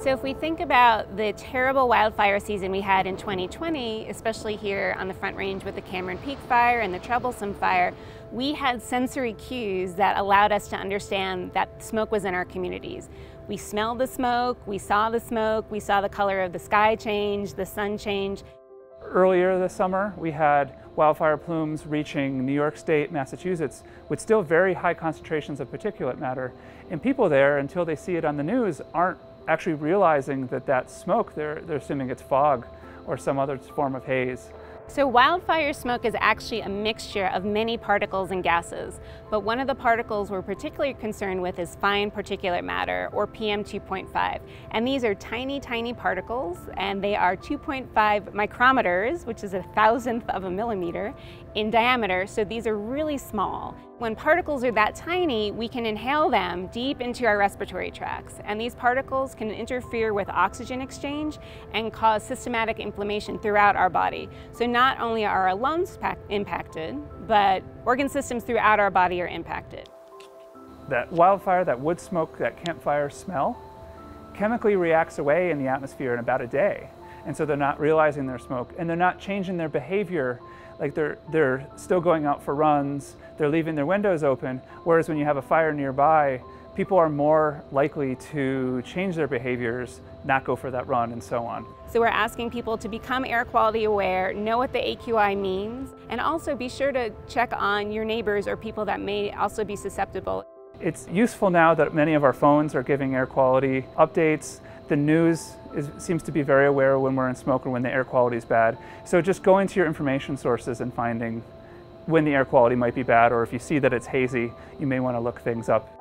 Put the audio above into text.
So if we think about the terrible wildfire season we had in 2020, especially here on the Front Range with the Cameron Peak fire and the Troublesome fire, we had sensory cues that allowed us to understand that smoke was in our communities. We smelled the smoke, we saw the smoke, we saw the color of the sky change, the sun change. Earlier this summer, we had wildfire plumes reaching New York State, Massachusetts, with still very high concentrations of particulate matter. And people there, until they see it on the news, aren't actually realizing that that smoke, they're, they're assuming it's fog or some other form of haze. So wildfire smoke is actually a mixture of many particles and gases, but one of the particles we're particularly concerned with is fine particulate matter, or PM2.5. And these are tiny, tiny particles, and they are 2.5 micrometers, which is a thousandth of a millimeter, in diameter, so these are really small. When particles are that tiny, we can inhale them deep into our respiratory tracts, and these particles can interfere with oxygen exchange and cause systematic inflammation throughout our body. So not only are our lungs impacted, but organ systems throughout our body are impacted. That wildfire, that wood smoke, that campfire smell, chemically reacts away in the atmosphere in about a day. And so they're not realizing their smoke, and they're not changing their behavior like they're, they're still going out for runs, they're leaving their windows open, whereas when you have a fire nearby, people are more likely to change their behaviors, not go for that run, and so on. So we're asking people to become air quality aware, know what the AQI means, and also be sure to check on your neighbors or people that may also be susceptible. It's useful now that many of our phones are giving air quality updates. The news is, seems to be very aware when we're in smoke or when the air quality is bad. So just going to your information sources and finding when the air quality might be bad, or if you see that it's hazy, you may want to look things up